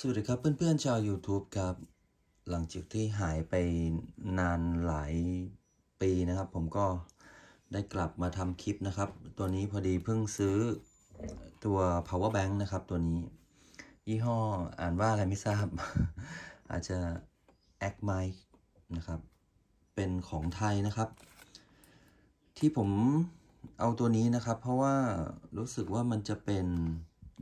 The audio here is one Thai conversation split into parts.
สวัสดีครับเพื่อนๆชาว YouTube ครับ หลังจากที่หายไปนานหลายปีนะครับ ผมก็ได้กลับมาทำคลิปนะครับ ตัวนี้พอดีเพิ่งซื้อตัว power bank นะครับ ตัวนี้ ยี่ห้ออ่านว่าอะไรไม่ทราบ อาจจะ a c m i นะครับ เป็นของไทยนะครับ ที่ผมเอาตัวนี้นะครับ เพราะว่ารู้สึกว่ามันจะเป็น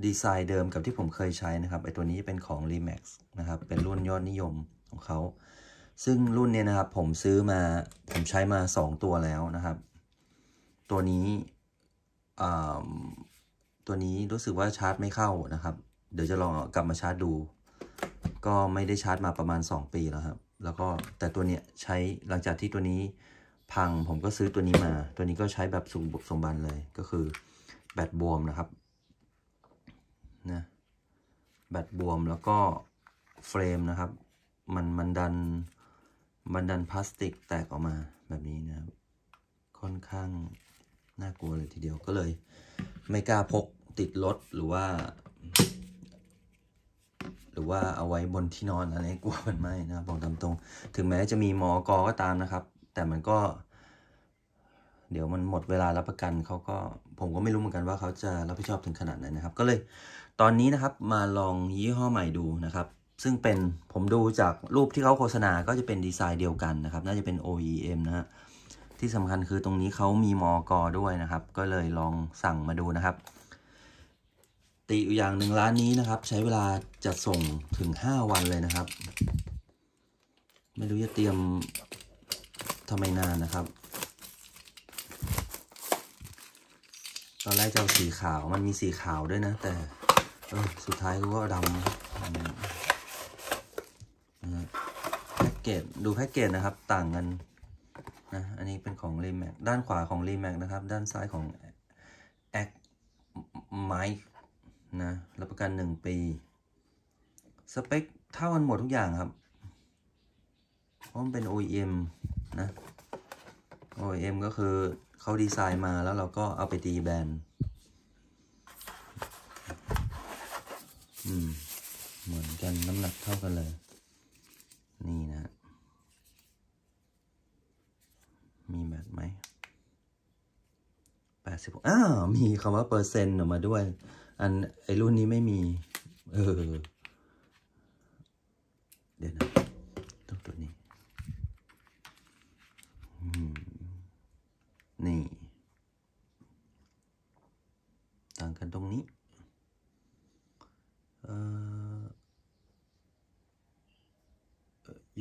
ดีไซน์เดิมกับที่ผมเคยใช้นะครับไอตัวนี้เป็นของ Remax นะครับ เป็นรุ่นยอดนิยมของเขา ซึ่งรุ่นนี้นะครับผมซื้อมาผมใช้มา 2 ตัวแล้วนะครับ ตัวนี้ตัวนี้รู้สึกว่าชาร์จไม่เข้านะครับ เดี๋ยวจะลองกลับมาชาร์จดู ก็ไม่ได้ชาร์จมาประมาณ 2 ปีแล้วครับ แล้วก็แต่ตัวเนี้ยใช้หลังจากที่ตัวนี้พังผมก็ซื้อตัวนี้มา ตัวนี้ก็ใช้แบบสมบุกสมบันเลยก็คือแบตบวมนะครับ นะแบตบวมแล้วก็เฟรมนะครับ มันมันดันมันดันพลาสติกแตกออกมาแบบนี้นะครับ ค่อนข้างน่ากลัวเลยทีเดียวก็เลย ไม่กล้าพกติดรถหรือว่า หรือว่าเอาไว้บนที่นอนอะไรกลัวมันไหมนะบอกตามตรง ถึงแม้จะมีหมอกอก็ตามนะครับ แต่มันก็ เดี๋ยวมันหมดเวลารับประกันเขาก็ผมก็ไม่รู้เหมือนกันว่าเขาจะรับผิดชอบถึงขนาดไหนนะครับ ก็เลยตอนนี้นะครับมาลองยี่ห้อใหม่ดูนะครับ ซึ่งเป็นผมดูจากรูปที่เขาโฆษณาก็จะเป็นดีไซน์เดียวกันนะครับ น่าจะเป็น OEM นะฮะที่สำคัญคือตรงนี้เขามีมอกอด้วยนะครับ ก็เลยลองสั่งมาดูนะครับ ตีอยู่อย่างหนึ่งร้านนี้นะครับ ใช้เวลาจัดส่งถึง 5 วันเลยนะครับ ไม่รู้จะเตรียมทำไมนานนะครับ ตอนแรกจะเอาสีขาวมันมีสีขาวด้วยนะ แต่สุดท้ายก็ดำแพ็กเกจดูแพ็กเกจนะครับต่างกันนะอันนี้เป็นของ r e m a x ด้านขวาของ r e m a x นะครับ ด้านซ้ายของ a c m i c นะรับประกัน 1 ปี สเปคเท่ากันหมดทุกอย่างครับ เพราะมันเป็น OEM นะ OEM ก็คือ เขาดีไซน์มาแล้วเราก็เอาไปตีแบรนด์อืม เหมือนกันน้ำหนักเท่ากันเลย นี่นะ มีแบบไหมแปดสิบอ้าวมีคำว่าเปอร์เซ็นต์ออกมาด้วย อันไอรุ่นนี้ไม่มี เออ เดี๋ยวนะต้องตัวนี้ นี่ ต่างกันตรงนี้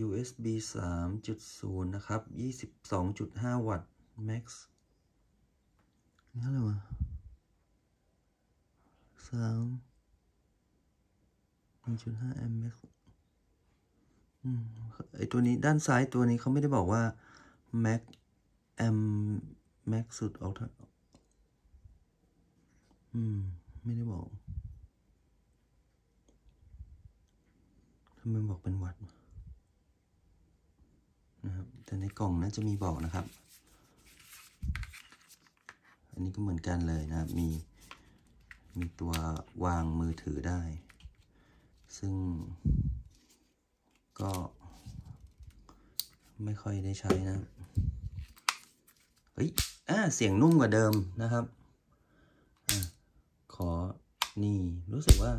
USB 3.0 นะครับ 22.5 วัตต์ max นี่เท่าไรวะสามหนึ่งจุดห้า m max อืมไอตัวนี้ด้านซ้ายตัวนี้เขาไม่ได้บอกว่า max m max สุดเอาเท่าอืม ไม่ได้บอกทำไมบอกเป็นวัตต์นะครับ แต่ในกล่องน่าจะมีบอกนะครับ อันนี้ก็เหมือนกันเลยนะครับ มี มีตัววางมือถือได้ ซึ่งก็ไม่ค่อยได้ใช้นะ เฮ้ย อ่าเสียงนุ่มกว่าเดิมนะครับอขอนี่รู้สึกว่า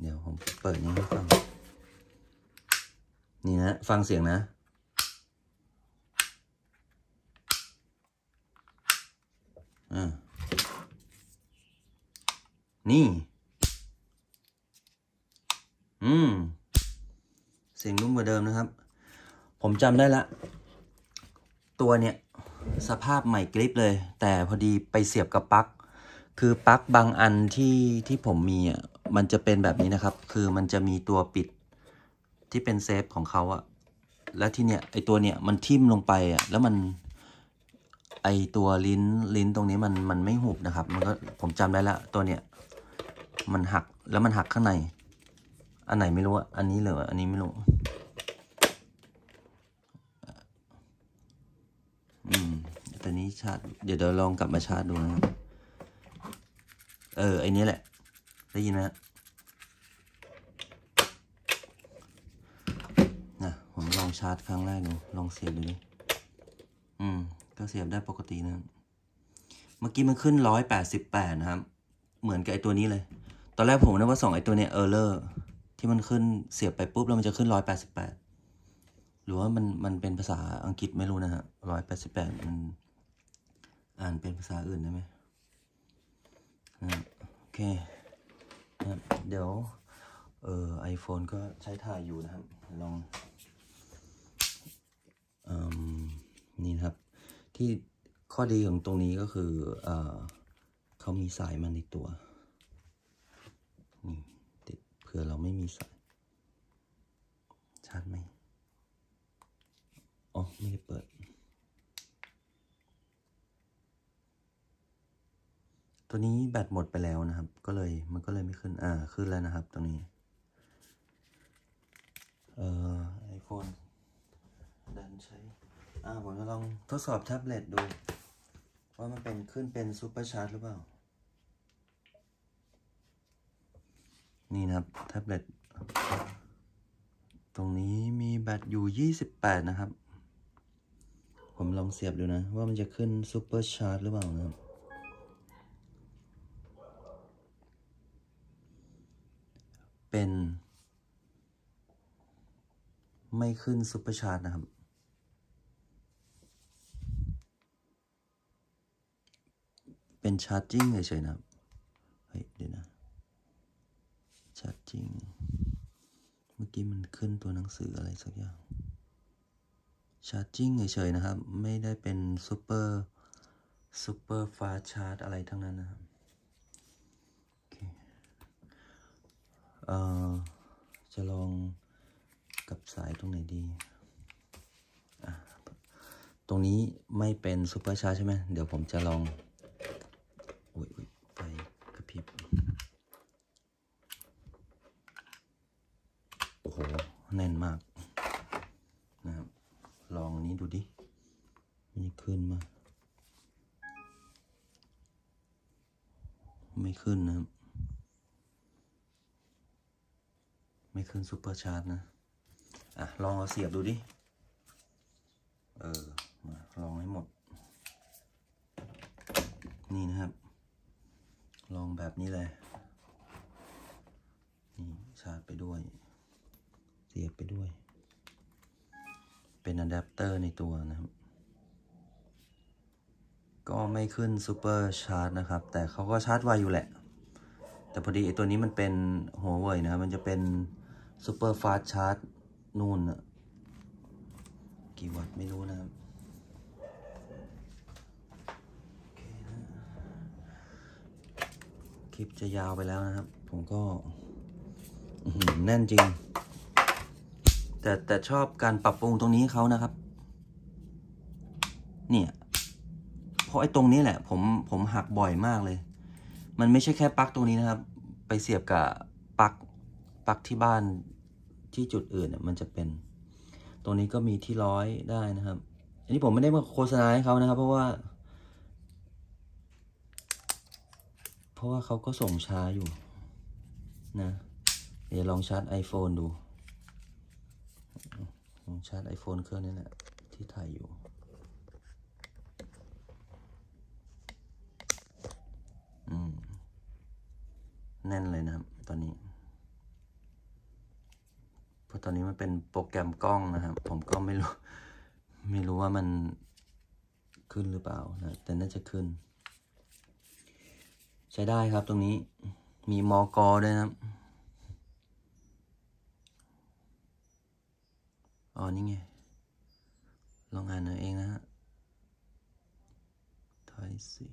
เดี๋ยวผมเปิดนี้ให้ฟัง นี่นะ ฟังเสียงนะอ่านี่ อืม เสียงนุ่มกว่าเดิมนะครับ ผมจำได้ละ ตัวเนี้ยสภาพใหม่กริปเลย แต่พอดีไปเสียบกับปลั๊กคือปลั๊กบางอันที่ที่ผมมีอะมันจะเป็นแบบนี้นะครับ คือมันจะมีตัวปิดที่เป็นเซฟของเขาอะแล้วที่เนี้ยไอตัวเนี้ยมันทิ่มลงไปอะแล้วมันไอตัวลิ้นลิ้นตรงนี้มันมันไม่หุบนะครับ มันก็ผมจำได้ละตัวเนี้ยมันหักแล้วมันหักข้างใน อันไหนไม่รู้อันนี้หรืออันนี้ไม่รู้ อืมตัวนี้ชาร์จเดี๋ยวเดี๋ยวลองกลับมาชาร์จดูนะครับ เออไอเนี้ยแหละ ได้ยินไหมฮะนะผมลองชาร์จครั้งแรกดูลองเสียบดูดิอืม ก็เสียบได้ปกตินะ เมื่อกี้มันขึ้นร้อยแปดสิบแปดนะครับ เหมือนกับไอตัวนี้เลย ตอนแรกผมนึกว่าส่งไอตัวเนี้ยเออร์เลอร์ที่มันขึ้นเสียบไปปุ๊บแล้วมันจะขึ้นร้อยแปดสิบแปดหรือว่ามันมันเป็นภาษาอังกฤษไม่รู้นะฮะร้อยแปดสิบแปดมัน อ่านเป็นภาษาอื่นได้ไหมนะโอเคนะเดี๋ยว เออไอโฟนก็ใช้ถ่ายอยู่นะครับ ลองอมนี่นะครับ ที่ข้อดีของตรงนี้ก็คือเออเขามีสายมาในตัว นี่ติดเผื่อเราไม่มีสายชัดไหมอ๋อ ไม่ได้เปิด ตัวนี้แบตหมดไปแล้วนะครับ ก็เลยมันก็เลยไม่ขึ้น อ่า ขึ้นแล้วนะครับตรงนี้ เอ่อไอโฟนดันใช้ อ่า ผมจะลองทดสอบแท็บเล็ตดู ว่ามันเป็นขึ้นเป็น Super Charge หรือเปล่า นี่นะครับแท็บเล็ต ตรงนี้มีแบตอยู่ 28 นะครับ ผมลองเสียบดูนะ ว่ามันจะขึ้น Super Charge หรือเปล่านะครับ เป็น ไม่ขึ้น Super Charge นะครับ เป็น charging เฉยๆนะครับ เฮ้ยเดี๋ยวนะ charging เมื่อกี้มันขึ้นตัวหนังสืออะไรสักอย่าง charging เฉยๆนะครับ ไม่ได้เป็น super super fast charge อะไรทั้งนั้นนะครับ โอเค เอ่อ จะลองกับสายตรงไหนดี ตรงนี้ไม่เป็นซูเปอร์ชาร์จใช่ไหม เดี๋ยวผมจะลองอุ้ยอุ้ยไฟกระพริบ โอ้โห แน่นมาก นะครับ ลองนี้ดูดิ มันจะขึ้นมา ไม่ขึ้นนะครับ ไม่ขึ้น Super Charge นะ อะ ลองเอาเสียบดูดิ เออ มาลองให้หมด นี่นะครับ ลองแบบนี้เลย นี่ชาร์จไปด้วย เสียบไปด้วย เป็นอะแดปเตอร์ในตัวนะครับ ก็ไม่ขึ้น Super Charge นะครับ แต่เขาก็ชาร์จไวอยู่แหละแต่พอดีไอ้ตัวนี้มันเป็นหัวเว่ยนะครับ มันจะเป็น super fast charge นู่นนะกี่วัตต์ไม่รู้นะครับคลิปจะยาวไปแล้วนะครับ ผมก็แน่นจริง แต่แต่ชอบการปรับปรุงตรงนี้เขานะครับ เนี่ยเพราะไอ้ตรงนี้แหละ ผมผมหักบ่อยมากเลย มันไม่ใช่แค่ปลั๊กตรงนี้นะครับ ไปเสียบกับปลั๊ก ปลั๊กที่บ้านที่จุดอื่นเนี่ยมันจะเป็น ตรงนี้ก็มีที่ร้อยได้นะครับ อันนี้ผมไม่ได้มาโฆษณาให้เขานะครับ เพราะว่า เพราะว่าเขาก็ส่งช้าอยู่นะ เดี๋ยวลองชาร์จ iPhone ดู ลองชาร์จ iPhone เครื่องนี้แหละที่ถ่ายอยู่อืมแน่นเลยนะครับ ตอนนี้ ตอนนี้มันเป็นโปรแกรมกล้องนะครับ ผมก็ไม่รู้ ไม่รู้ว่ามันขึ้นหรือเปล่านะแต่น่าจะขึ้น ใช้ได้ครับตรงนี้มีมอกอด้วยนะครับอ๋อนี่ไง ลองอ่านเอาเองนะฮะไทยสี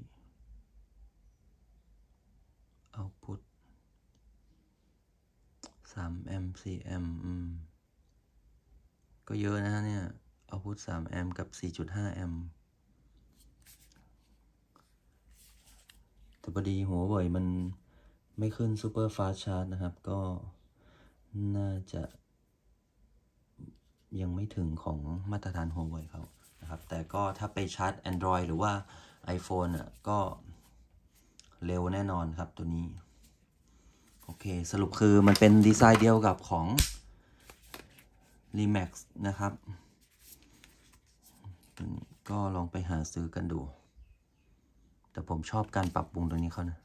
เอาพุทสามแอมสี่แอมอืม ก็เยอะนะฮะเนี่ยเอาพุทสามแอมกับสี่จุดห้าแอมแต่พอดีหัวเว่ยมันไม่ขึ้นซูเปอร์ฟาสชาร์จนะครับ ก็น่าจะ ยังไม่ถึงของมาตรฐานหัวเว่ยเขานะครับ แต่ก็ถ้าไปชาร์จ Android หรือว่า iPhone อะก็เร็วแน่นอนครับตัวนี้ โอเค สรุปคือมันเป็นดีไซน์เดียวกับของ Remax นะครับตัวนี้ก็ลองไปหาซื้อกันดู แต่ผมชอบการปรับปรุงตัวนี้เขานะ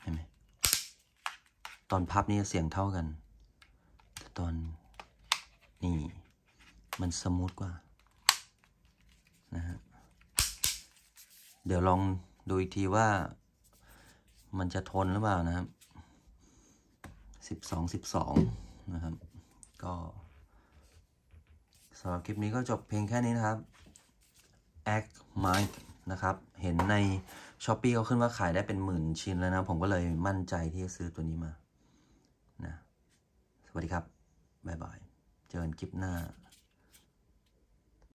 เห็นไหมตอนพับนี่เสียงเท่ากัน แต่ตอนนี่มันสมูทกว่านะฮะเดี๋ยวลองดูอีกทีว่ามันจะทนหรือเปล่านะครับ สิบสองสิบสองนะครับ ก็สำหรับคลิปนี้ก็จบเพียงแค่นี้นะครับ Act Mic นะครับ เห็นใน s h อ p e e เขาขึ้นว่าขายได้เป็นหมื่นชิ้นแล้วนะ ผมก็เลยมั่นใจที่จะซื้อตัวนี้มานะสวัสดีครับ บ๊ายบาย เจอกันคลิปหน้า